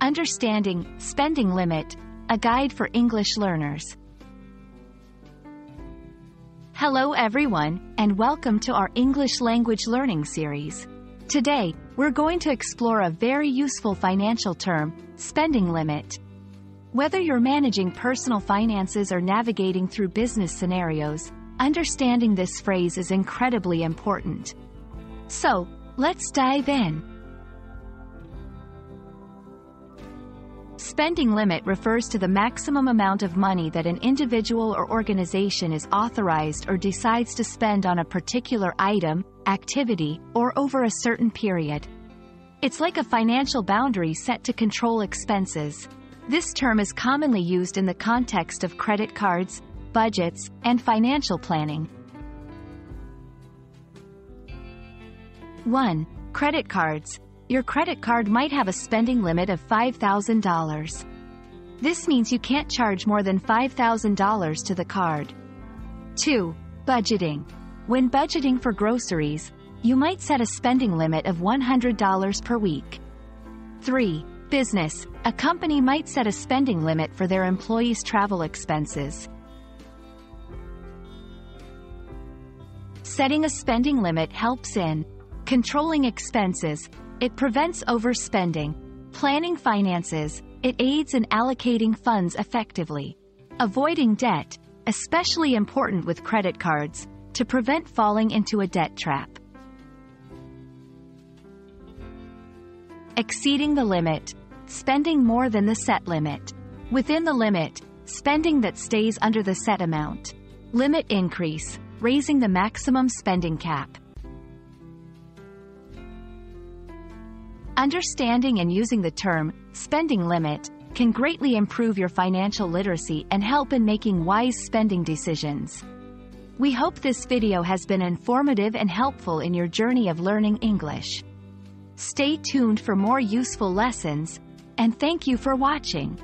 Understanding Spending Limit, a guide for English learners. Hello everyone, and welcome to our English language learning series. Today, we're going to explore a very useful financial term, spending limit. Whether you're managing personal finances or navigating through business scenarios, understanding this phrase is incredibly important. So, let's dive in. Spending limit refers to the maximum amount of money that an individual or organization is authorized or decides to spend on a particular item, activity, or over a certain period. It's like a financial boundary set to control expenses. This term is commonly used in the context of credit cards, budgets, and financial planning. 1. Credit cards. Your credit card might have a spending limit of $5,000. This means you can't charge more than $5,000 to the card. 2. Budgeting. When budgeting for groceries, you might set a spending limit of $100 per week. 3. Business. A company might set a spending limit for their employees' travel expenses. Setting a spending limit helps in controlling expenses, it prevents overspending. Planning finances. It aids in allocating funds effectively. Avoiding debt, especially important with credit cards, to prevent falling into a debt trap. Exceeding the limit. Spending more than the set limit. Within the limit, spending that stays under the set amount. Limit increase, raising the maximum spending cap. Understanding and using the term, spending limit, can greatly improve your financial literacy and help in making wise spending decisions. We hope this video has been informative and helpful in your journey of learning English. Stay tuned for more useful lessons, and thank you for watching.